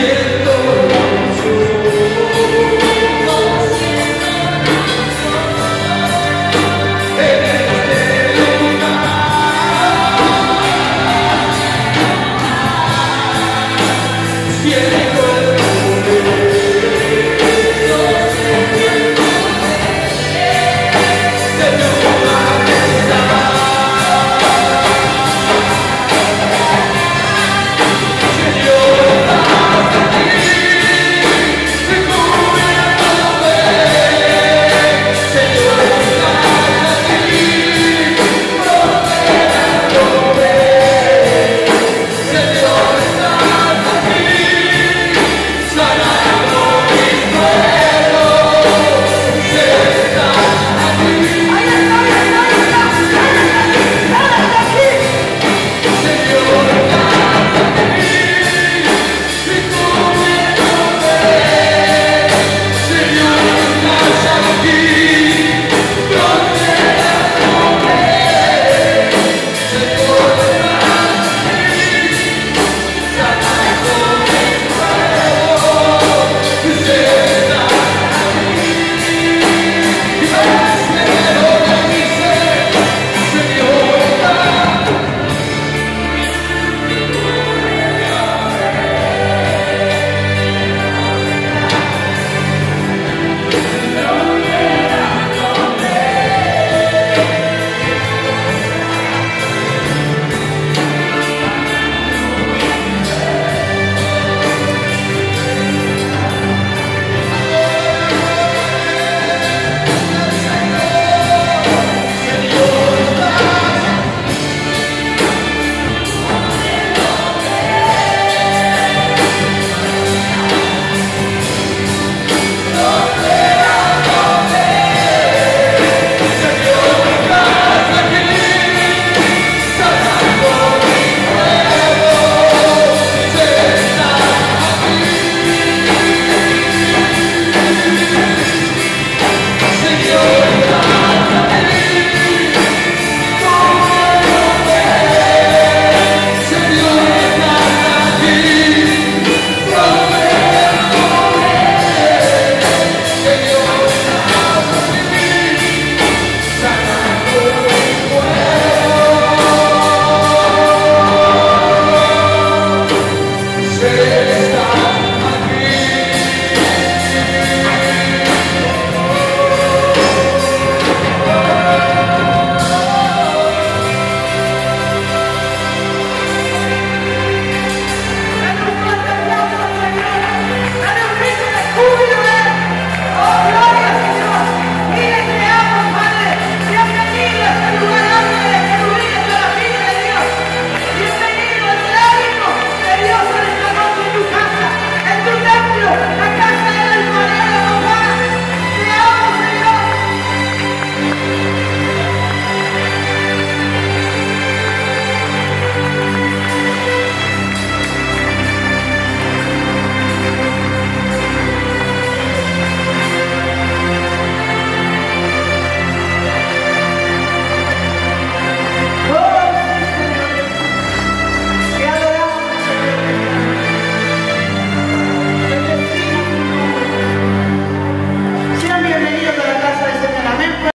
Yeah. Yeah.